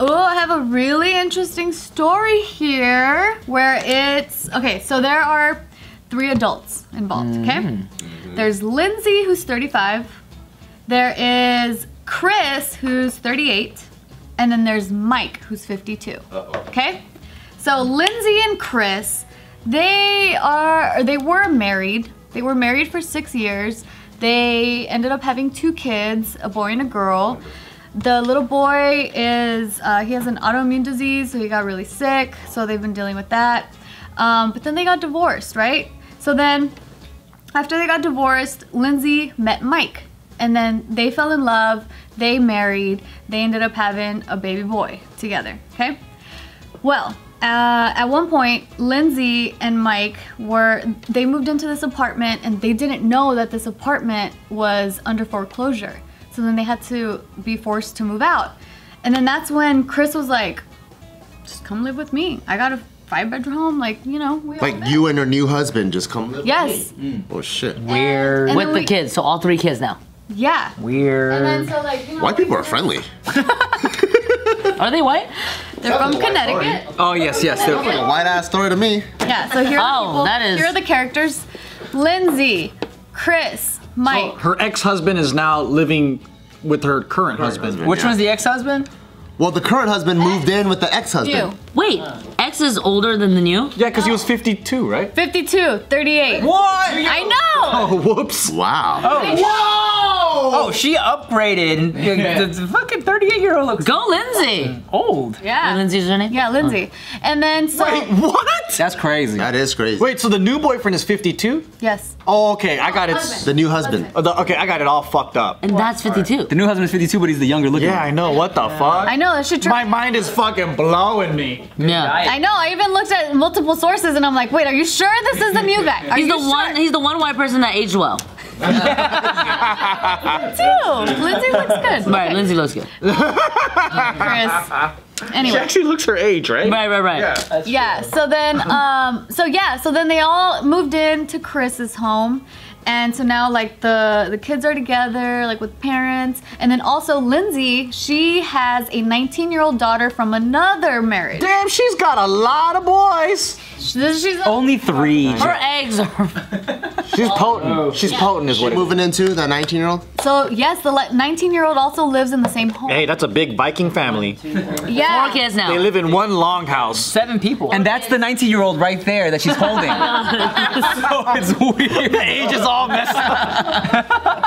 Oh, I have a really interesting story here where it's okay. So there are three adults involved. Okay, mm-hmm. Mm-hmm. there's Lindsay who's 35. There is Chris who's 38, and then there's Mike who's 52. Okay, so Lindsay and Chris, they are they were married. They were married for six years. They ended up having two kids, a boy and a girl. The little boy is, uh, he has an autoimmune disease, so he got really sick, so they've been dealing with that. Um, but then they got divorced, right? So then, after they got divorced, Lindsay met Mike. And then they fell in love, they married, they ended up having a baby boy together, okay? Well, uh, at one point, Lindsay and Mike were, they moved into this apartment and they didn't know that this apartment was under foreclosure. So then they had to be forced to move out. And then that's when Chris was like, just come live with me. I got a five bedroom home, like, you know, we Like live." you and your new husband just come live. Yes. Mm. Oh shit. Weird. And With then the we- kids, so all three kids now. Yeah. Weird. And then so like, you know, White people are friendly. Are they white? They're from Connecticut. Oh yes, yes. they're- A white ass story to me. Yeah, so here are Oh, the people, that is- here are the characters. Lindsay, Chris, Mike. Her ex-husband is now living with her current husband. Which Yeah. one's the ex-husband? Well, the current husband moved in with the ex-husband. you. Wait, X is older than the new? Yeah, because he was 52, right? 52, 38. What? I know! Oh, whoops. Wow. Oh, she upgraded. the, the fucking 38 year old looks Go Lindsay! old. Yeah. Lindsay's her name? Yeah, Lindsay. And then so What? That's crazy. That is crazy. Wait, so the new boyfriend is 52? yes. Oh, okay. I got it. Husband. The new husband. uh, the- okay, I got it all fucked up. And that's 52. The new husband is 52, but he's the younger looking. Yeah, I know. What the fuck? I know that should My mind is fucking blowing me. Yeah. I know. I even looked at multiple sources and I'm like, wait, are you sure this is the new guy? Are He's you the sure? one he's the one white person that aged well. Too. Lindsay looks good. Right, Lindsay looks good. Chris. She Anyway. actually looks her age, right? Right, right, right. Yeah. So then, um, so yeah, so then they all moved into Chris's home. And so now, like the the kids are together, like with parents, and then also Lindsay, she has a 19 year old daughter from another marriage. Damn, she's got a lot of boys. She's, she's Only three. Her eggs are She's potent. Oh. She's potent, is what it is. Moving into the 19 year old. so yes, the 19 year old also lives in the same home. Hey, that's a big Viking family. yeah. four kids now. They live in one longhouse. Seven people. And that's the 19 year old right there that she's holding. so it's weird. The age is all messed up.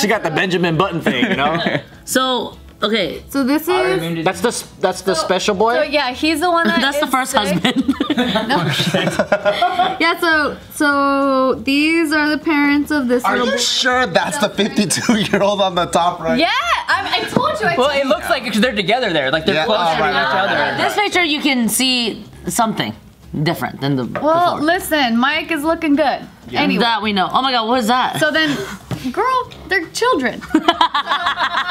She got the Benjamin Button thing, you know. So, okay, So this is. That's the that's the special boy. So yeah, he's the one that that's the first sick. husband. Yeah, so so these are the parents of this Are little you boy. sure that's the 52 year old on the top right? Yeah, I, I told you. I well, it looks like because they're together there. Like they're Yeah. closer Oh, to right, each other. right, this picture you can see something different than the Well, before. listen, Mike is looking good. Anyway, That we know. Oh my god, what is that? so then, girl, they're children. yeah,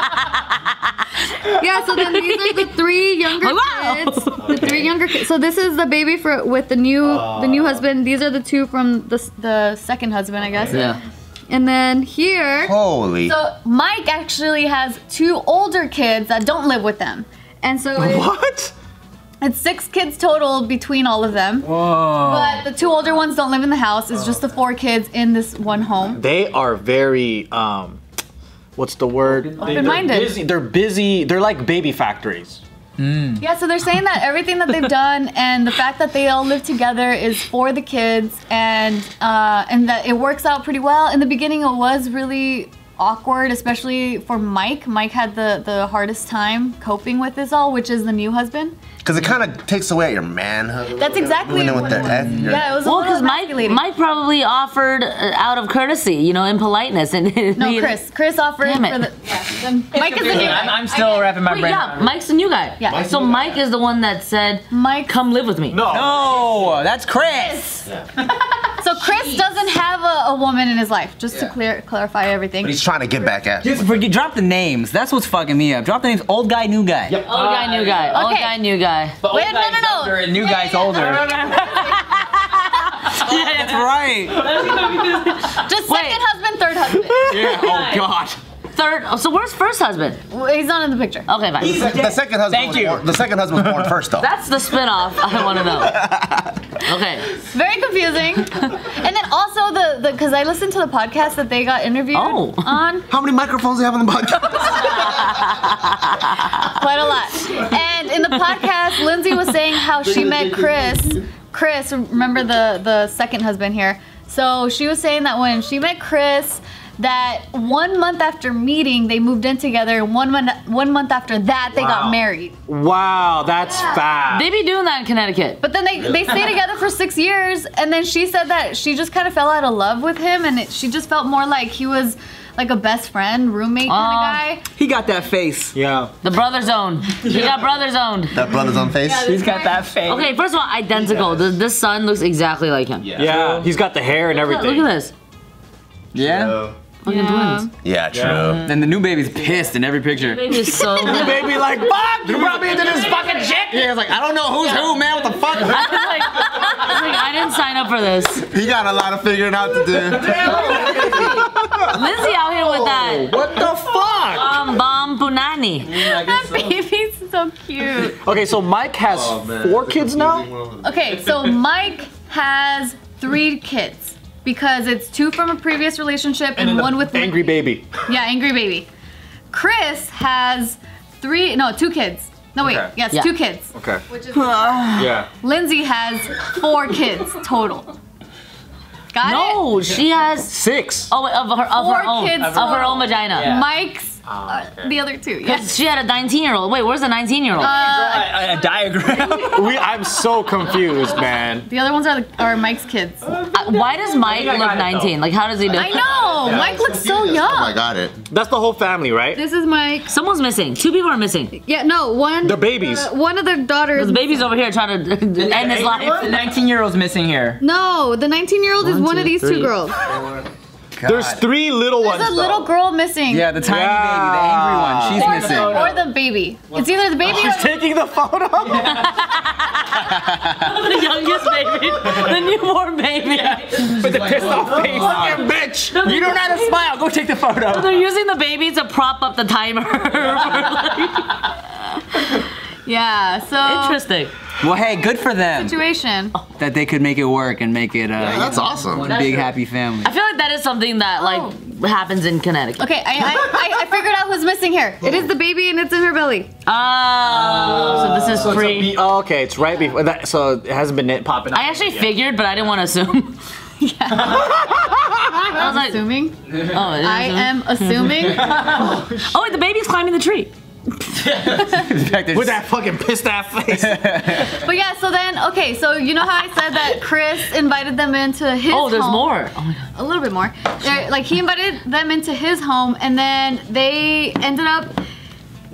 so then these are the three younger Oh, wow. kids. The three younger kids. So this is the baby for with the new the new husband. These are the two from the the second husband, I guess. yeah. And then here. Holy. So Mike actually has two older kids that don't live with them. And so it- What? it's six kids total between all of them. Whoa. But the two older ones don't live in the house. It's just the four kids in this one home. They are very um, what's the word? They- they're Open-minded. busy. They're busy. They're like baby factories. Yeah, so they're saying that everything that they've done and the fact that they all live together is for the kids and uh, and that it works out pretty well. In the beginning, it was really awkward, especially for Mike. Mike had the the hardest time coping with this all, which is the new husband. Because it kind of takes away your manhood. That's exactly Moving in what their it was. Yeah, it was a Well, little because Mike. Mike probably offered uh, out of courtesy, you know, in politeness, and No, Chris. Chris offered Damn it. for the. Yeah, then Mike is the new. I'm, I'm still wrapping my Wait, brain. yeah, Mike's the new guy. Yeah. So Mike is the one that said, Mike. "Come live with me." No. No, that's Chris. So Chris doesn't have a, a woman in his life. Just to clear clarify everything. But he's trying to get back at. Just forget, drop the names. That's what's fucking me up. Drop the names. Old guy, new guy. Old guy, new guy. Old guy, new guy. But Wait, old no, guy's no, no. older and new Yeah, guy's yeah, yeah. older. yeah, that's right. Just second husband, third husband. Yeah. Oh God. Third. oh, So where's first husband? He's not in the picture. Okay, fine. The second husband Thank was you. born. The second husband was born first, though. That's the spin-off I want to know. Okay. Very confusing. and then also the the because I listened to the podcast that they got interviewed Oh. on How many microphones do you have on the podcast? quite a lot. And in the podcast, Lindsay was saying how she met Chris. Chris, remember the the second husband here. So she was saying that when she met Chris, that one month after meeting, they moved in together. And one month one month after that, they got married. Wow, that's fast. They be doing that in Connecticut. But then they they stayed together for six years, and then she said that she just kind of fell out of love with him, and it, she just felt more like he was like a best friend, roommate kind Aw. of oh. guy. He got that face. yeah. The brother zone. You got brother zoned. that brother zone face. He's got that face. Okay, first of all, identical. The, this son looks exactly like him. Yeah, he's got the hair and Look, everything. look at this. Yeah. Fucking Yeah. twins. Yeah, true. Then the new baby's pissed in every picture. Baby is so good. Baby, like, fuck, you brought me into this fucking shit. Yeah, it's like I don't know who's who, man. What the fuck? I was like, I was like, I didn't sign up for this. he got a lot of figuring out to do. Lizzie out here with that What the fuck? um bomb punani. That baby's so cute. Okay, so Mike has four kids now? Okay, so Mike has three kids because it's two from a previous relationship and, one with Angry baby. Yeah, angry baby. Chris has three, no, two kids. No wait, Okay. yes, Yeah. two kids. Okay. Which is Yeah. Lindsay has four kids total. Got it? No, she has. Six. Oh, wait, of her of Four her own kids of her own vagina. Mike's uh, the other two. Yes. She had a 19 year old. Wait, where's the 19 year old? Uh, A, a diagram. We, I'm so confused, man. the other ones are, the, are Mike's kids. Why does Mike look 19? Like, how does he do? I know. Mike looks so Oh, I got it. That's the whole family, right? This is Mike. Someone's missing. Two people are missing. Yeah, no, one. The babies. uh, one of the daughters. The baby's over here trying to end his life. The 19 year old's missing here. No, the 19 year old is One, one of these three. two girls. There's three little ones. There's a little though. girl missing. Yeah, the tiny baby, the angry one. Or She's the, missing. or the baby. It's either the baby She's or taking the photo. the youngest baby. The newborn baby. With the pissed off face. Fucking bitch. You don't know how to smile. Go take the photo. They're using the baby to prop up the timer. Yeah, so Interesting. Well, hey, good for them situation. that they could make it work and make it uh, That's awesome. one big happy family. I feel like that is something that like happens in Connecticut. Okay, I, I, I, I figured out who's missing here. It is the baby and it's in her belly. Oh, so this is free. Oh, okay, it's right before that. So it hasn't been it popping up. I actually figured, but I didn't want to assume. yeah. I was like, Assuming. oh, it is I am assuming. Oh, wait, the baby's climbing the tree. with that fucking pissed ass face. But yeah, so then, okay, so you know how I said that Chris invited them into his Oh, there's home? more. Oh my god. a little bit more. They're, like he invited them into his home, and then they ended up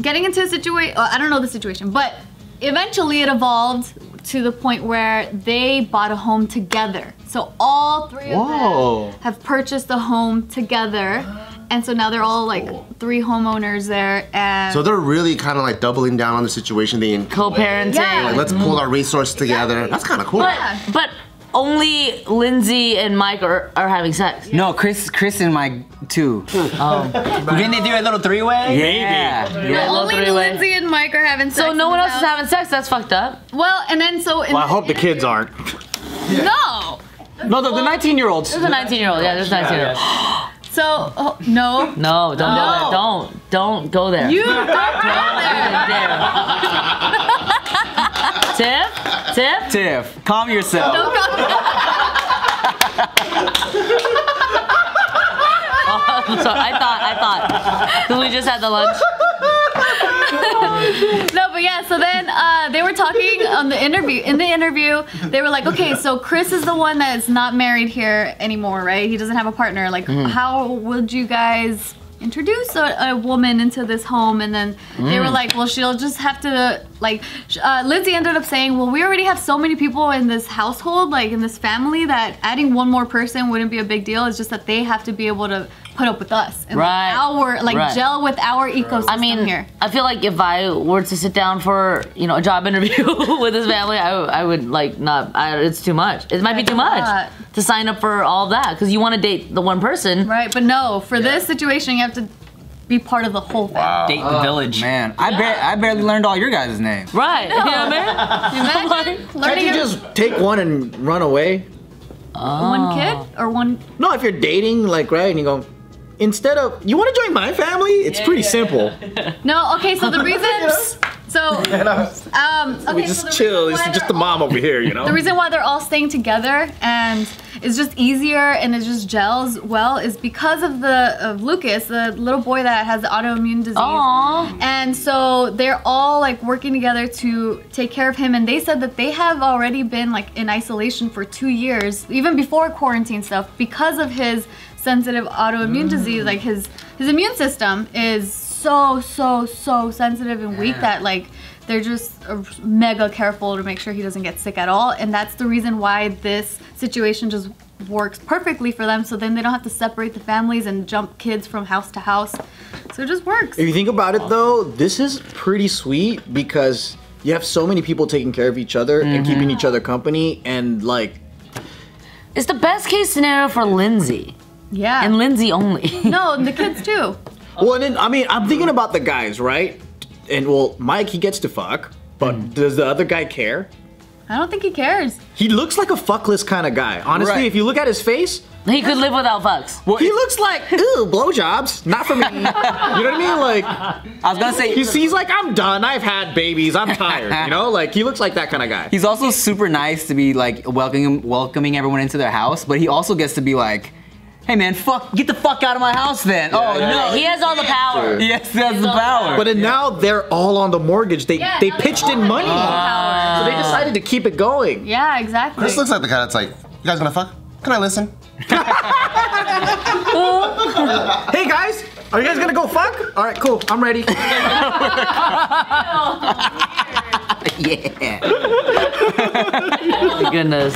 getting into a situation. I don't know the situation, but eventually it evolved to the point where they bought a home together. So all three of them have purchased a home together, and so now they're all like three homeowners there. And So they're really kind of like doubling down on the situation. They Co-parenting. Yeah. let's pull our resources together. That's kind of cool. But, but only Lindsay and Mike are, are having sex. No, Chris, Chris and Mike too. Um, oh. Didn't they do a little three-way? Maybe. Yeah. Yeah, only little three-way. Lindsay and Mike are having sex. So no one the else is having sex. That's fucked up. Well, and then so Well, I hope the kids aren't. no. No, the, the 19 year olds. There's a 19 year old. Yeah, there's a 19 year old. So oh, no. No, don't go there. Don't. Don't go there. You don't go there. Tiff? Tiff? Tiff, calm yourself. Don't go oh, I'm sorry. I thought, I thought. Because we just had the lunch. No, but yeah. So then uh, they were talking on the interview. In the interview, they were like, "Okay, so Chris is the one that's not married here anymore, right? He doesn't have a partner. Like, how would you guys introduce a, a woman into this home?" And then they were like, "Well, she'll just have to like." Uh, Lindsay ended up saying, "Well, we already have so many people in this household, like in this family, that adding one more person wouldn't be a big deal. It's just that they have to be able to." Put up with us and Right. our like Right. gel with our ecosystem I mean, here. I feel like if I were to sit down for, you know, a job interview with his family, I, I would like not, I, it's too much. It might be too much to sign up for all that because you want to date the one person. Right, but no, for this situation, you have to be part of the whole family. Date the village. Man, I, bar- I barely learned all your guys' names. Right. You know what I mean? Imagine Can't learning you a- just take one and run away? Oh. one kid or one. No, if you're dating, like, right, and you go, instead of, you want to join my family? It's pretty simple. No, okay. So the reason. So um, okay, we just the chill. It's just the they're all- mom over here, you know? The reason why they're all staying together and it's just easier and it just gels well is because of the of Lucas, the little boy that has the autoimmune disease. Aw. And so they're all like working together to take care of him. And they said that they have already been like in isolation for two years, even before quarantine stuff, because of his sensitive autoimmune disease. Like his his immune system is so so so sensitive and weak that like they're just uh, mega careful to make sure he doesn't get sick at all. And that's the reason why this situation just works perfectly for them. So then they don't have to separate the families and jump kids from house to house. So it just works. If you think about it, though, this is pretty sweet because you have so many people taking care of each other and keeping each other company, and like, It's the best case scenario for Lindsay. Yeah. And Lindsay only. no, and the kids too. well, and then I mean, I'm thinking about the guys, right? And well, Mike, he gets to fuck, but mm. does the other guy care? I don't think he cares. He looks like a fuckless kind of guy. Honestly, Right. if you look at his face, he could live without fucks. Well, he looks like, ew, blowjobs, not for me. you know what I mean? Like, I was gonna say he's, he's like, I'm done. I've had babies. I'm tired. You know, like he looks like that kind of guy. He's also super nice to be like welcoming welcoming everyone into their house, but he also gets to be like, "Hey man, fuck, get the fuck out of my house then." oh no, He has all the power. yes, that's the power. But then now they're all on the mortgage. They Yeah, they pitched in money, equal power. Ah. so they decided to keep it going. Yeah, exactly. This looks like the guy that's like, you guys gonna fuck? Can I listen? Hey guys, are you guys gonna go fuck? All right, cool. I'm ready. yeah. Goodness.